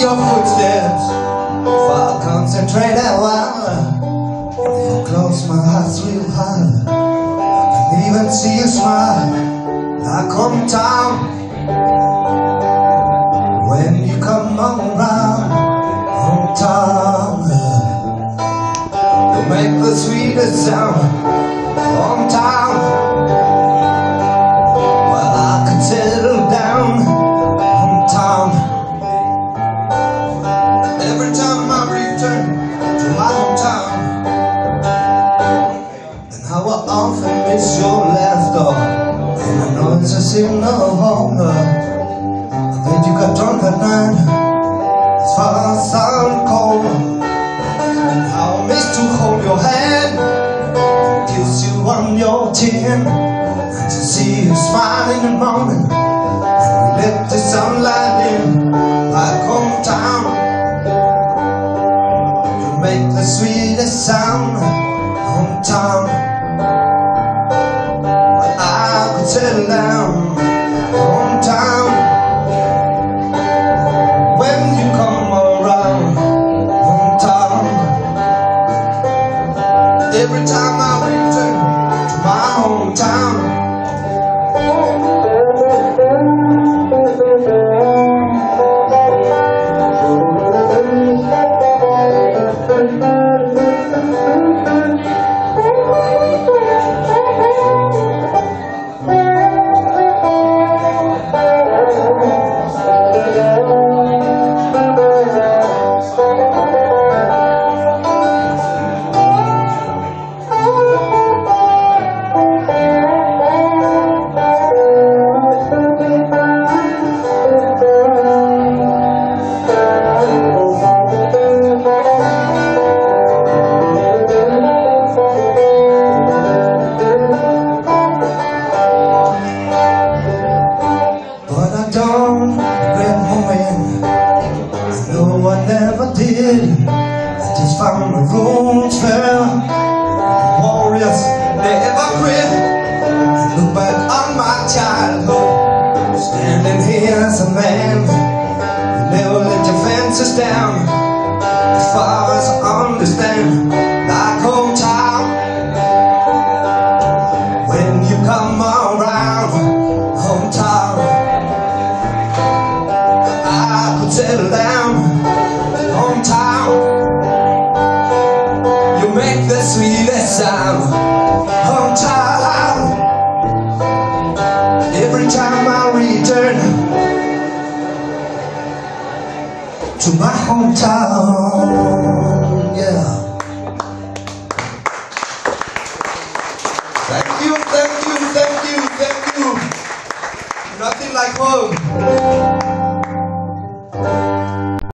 your footsteps. If I concentrate a while If I close my eyes real hard I can even see you smile. I come down. Signal hunger I bet you got drunk at night As far as I'm cold And I miss to hold your hand Kiss you on your chin And to see you smile in the morning let the sunlight in Like hometown You make the sweetest sound Hometown but I could settle down Every time I return to my hometown. Just found the rules fair. Warriors never quit. I look back on my childhood, standing here as a man. You never let your fences down. As far as I understand, like hometown. When you come around, hometown. I could settle down like the sweetest sound. Oh, On time Every time I return to my hometown. Yeah. Thank you, thank you, thank you, thank you. Nothing like home.